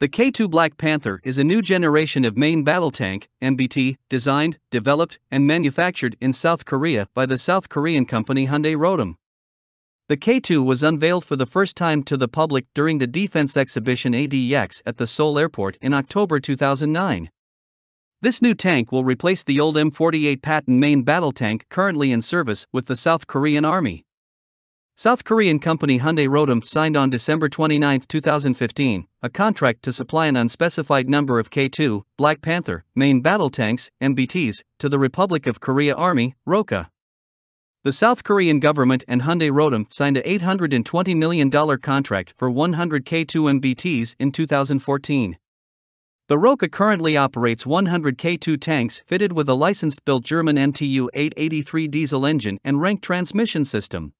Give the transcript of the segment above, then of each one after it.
The K2 Black Panther is a new generation of main battle tank, MBT, designed, developed, and manufactured in South Korea by the South Korean company Hyundai Rotem. The K2 was unveiled for the first time to the public during the defense exhibition ADEX at the Seoul airport in October 2009. This new tank will replace the old M48 Patton main battle tank currently in service with the South Korean Army. South Korean company Hyundai Rotem signed on December 29, 2015, a contract to supply an unspecified number of K2 Black Panther main battle tanks (MBTs) to the Republic of Korea Army (ROKA). The South Korean government and Hyundai Rotem signed a $820 million contract for 100 K2 MBTs in 2014. The ROKA currently operates 100 K2 tanks fitted with a licensed built German MTU 883 diesel engine and RENK transmission system.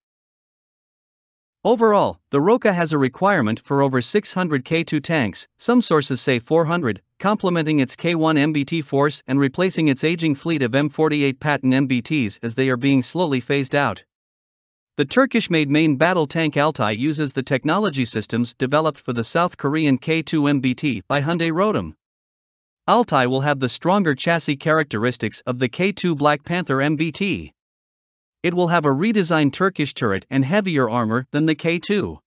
Overall, the ROKA has a requirement for over 600 K2 tanks, some sources say 400, complementing its K1 MBT force and replacing its aging fleet of M48 Patton MBTs as they are being slowly phased out. The Turkish made main battle tank Altay uses the technology systems developed for the South Korean K2 MBT by Hyundai Rotem. Altay will have the stronger chassis characteristics of the K2 Black Panther MBT. It will have a redesigned Turkish turret and heavier armor than the K2.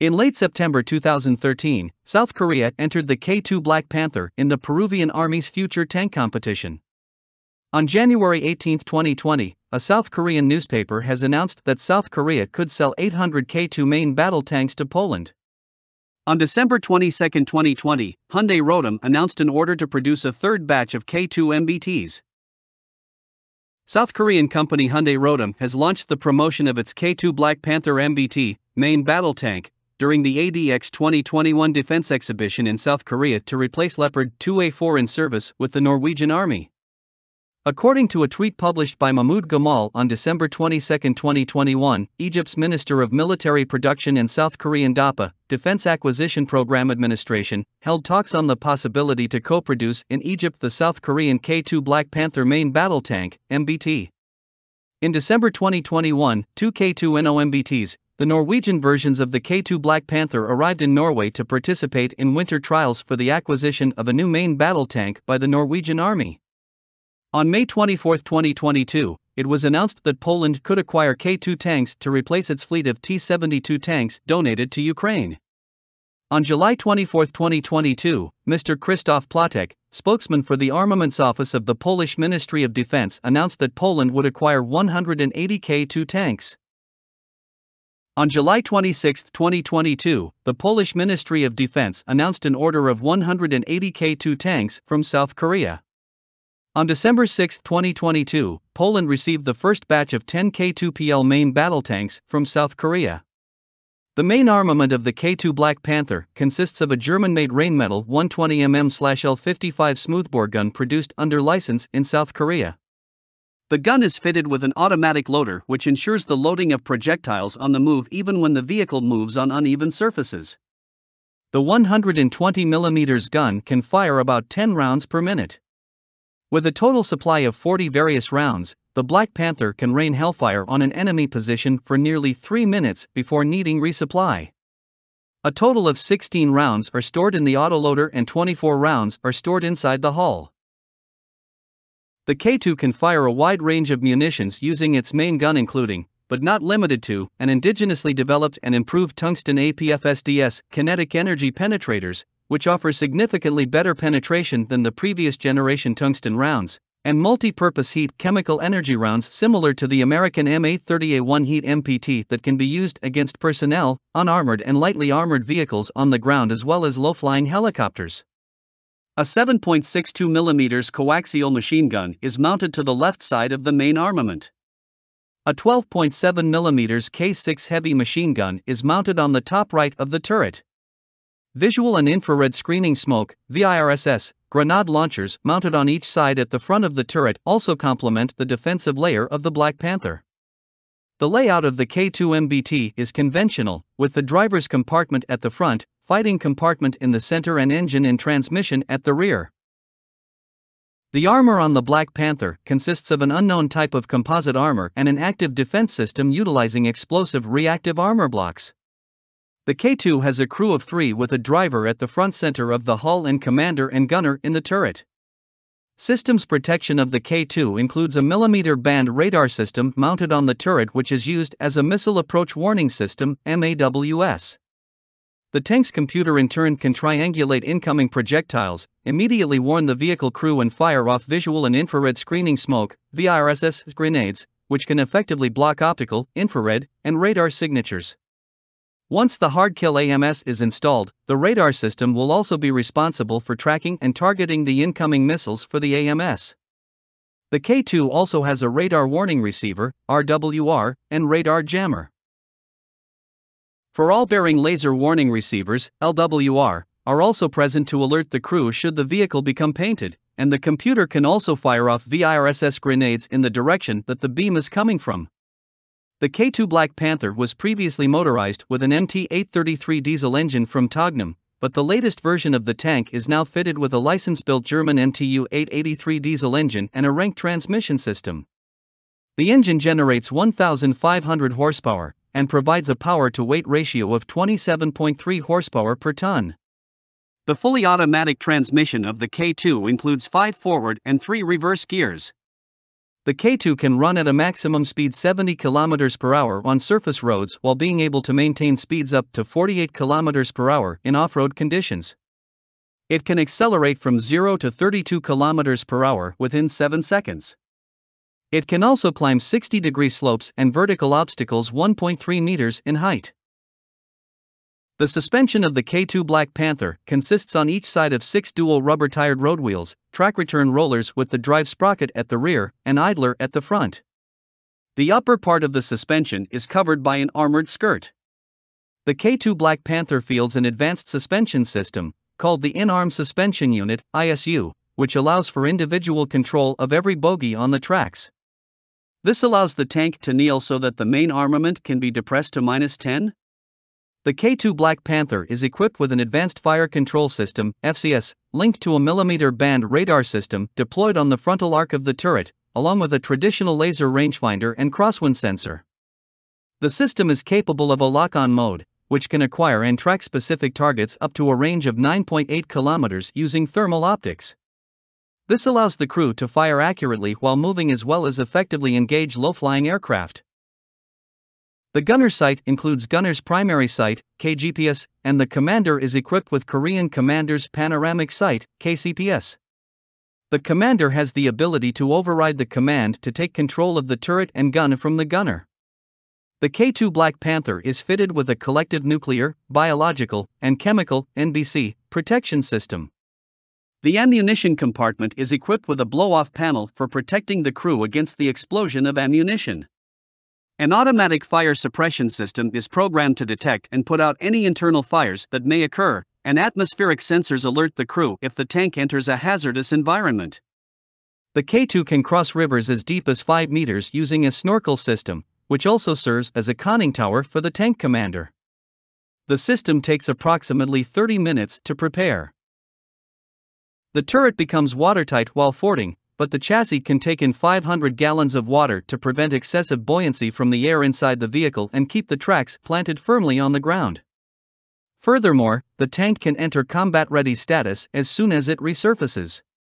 In late September 2013, South Korea entered the K2 Black Panther in the Peruvian Army's future tank competition. On January 18, 2020, a South Korean newspaper has announced that South Korea could sell 800 K2 main battle tanks to Poland. On December 22, 2020, Hyundai Rotem announced an order to produce a third batch of K2 MBTs. South Korean company Hyundai Rotem has launched the promotion of its K2 Black Panther MBT main battle tank during the ADEX 2021 defense exhibition in South Korea to replace Leopard 2A4 in service with the Norwegian Army. According to a tweet published by Mahmoud Gamal on December 22, 2021, Egypt's Minister of Military Production and South Korean DAPA, Defense Acquisition Program Administration, held talks on the possibility to co produce in Egypt the South Korean K 2 Black Panther main battle tank, MBT. In December 2021, two K 2 NO MBTs, the Norwegian versions of the K 2 Black Panther arrived in Norway to participate in winter trials for the acquisition of a new main battle tank by the Norwegian Army. On May 24, 2022, it was announced that Poland could acquire K 2 tanks to replace its fleet of T 72 tanks donated to Ukraine. On July 24, 2022, Mr. Krzysztof Płatek, spokesman for the Armaments Office of the Polish Ministry of Defense, announced that Poland would acquire 180 K 2 tanks. On July 26, 2022, the Polish Ministry of Defense announced an order of 180 K 2 tanks from South Korea. On December 6, 2022, Poland received the first batch of 10 K2PL main battle tanks from South Korea. The main armament of the K2 Black Panther consists of a German made Rheinmetall 120mm L55 smoothbore gun produced under license in South Korea. The gun is fitted with an automatic loader which ensures the loading of projectiles on the move even when the vehicle moves on uneven surfaces. The 120mm gun can fire about 10 rounds per minute. With a total supply of 40 various rounds, the Black Panther can rain hellfire on an enemy position for nearly 3 minutes before needing resupply. A total of 16 rounds are stored in the autoloader and 24 rounds are stored inside the hull. The K2 can fire a wide range of munitions using its main gun, including, but not limited to, an indigenously developed and improved tungsten APFSDS kinetic energy penetrators, which offer significantly better penetration than the previous generation tungsten rounds, and multi purpose heat chemical energy rounds similar to the American M830A1 heat MPT that can be used against personnel, unarmored, and lightly armored vehicles on the ground as well as low flying helicopters. A 7.62mm coaxial machine gun is mounted to the left side of the main armament. A 12.7mm K6 heavy machine gun is mounted on the top right of the turret. Visual and infrared screening smoke, VIRSS, grenade launchers mounted on each side at the front of the turret also complement the defensive layer of the Black Panther. The layout of the K2 MBT is conventional, with the driver's compartment at the front, fighting compartment in the center, and engine and transmission at the rear. The armor on the Black Panther consists of an unknown type of composite armor and an active defense system utilizing explosive reactive armor blocks. The K2 has a crew of three with a driver at the front center of the hull and commander and gunner in the turret. Systems protection of the K2 includes a millimeter band radar system mounted on the turret, which is used as a missile approach warning system MAWS. The tank's computer in turn can triangulate incoming projectiles, immediately warn the vehicle crew, and fire off visual and infrared screening smoke, VIRSS grenades, which can effectively block optical, infrared, and radar signatures. Once the Hardkill AMS is installed, the radar system will also be responsible for tracking and targeting the incoming missiles for the AMS. The K2 also has a radar warning receiver, RWR, and radar jammer. Four all bearing laser warning receivers, LWR, are also present to alert the crew should the vehicle become painted, and the computer can also fire off VIRSS grenades in the direction that the beam is coming from. The K2 Black Panther was previously motorized with an MT833 diesel engine from Tognum, but the latest version of the tank is now fitted with a license built German MTU 883 diesel engine and a Renk transmission system. The engine generates 1,500 horsepower and provides a power to weight ratio of 27.3 horsepower per ton. The fully automatic transmission of the K2 includes 5 forward and 3 reverse gears. The K2 can run at a maximum speed 70 km per hour on surface roads while being able to maintain speeds up to 48 km per hour in off-road conditions. It can accelerate from 0 to 32 km per hour within 7 seconds. It can also climb 60 degree slopes and vertical obstacles 1.3 meters in height. The suspension of the K2 Black Panther consists on each side of six dual rubber tired road wheels, track return rollers with the drive sprocket at the rear and idler at the front. The upper part of the suspension is covered by an armored skirt. The K2 Black Panther fields an advanced suspension system, called the In Arm Suspension Unit ISU, which allows for individual control of every bogie on the tracks. This allows the tank to kneel so that the main armament can be depressed to minus 10, the K2 Black Panther is equipped with an Advanced Fire Control System FCS, linked to a millimeter band radar system deployed on the frontal arc of the turret, along with a traditional laser rangefinder and crosswind sensor. The system is capable of a lock on mode, which can acquire and track specific targets up to a range of 9.8 kilometers using thermal optics. This allows the crew to fire accurately while moving as well as effectively engage low flying aircraft. The gunner sight includes gunner's primary sight, KGPS, and the commander is equipped with Korean Commander's panoramic sight, KCPS. The commander has the ability to override the command to take control of the turret and gun from the gunner. The K2 Black Panther is fitted with a collective nuclear, biological, and chemical NBC protection system. The ammunition compartment is equipped with a blow off panel for protecting the crew against the explosion of ammunition. An automatic fire suppression system is programmed to detect and put out any internal fires that may occur, and atmospheric sensors alert the crew if the tank enters a hazardous environment. The K2 can cross rivers as deep as 5 meters using a snorkel system, which also serves as a conning tower for the tank commander. The system takes approximately 30 minutes to prepare. The turret becomes watertight while fording, but the chassis can take in 500 gallons of water to prevent excessive buoyancy from the air inside the vehicle and keep the tracks planted firmly on the ground. Furthermore, the tank can enter combat ready status as soon as it resurfaces.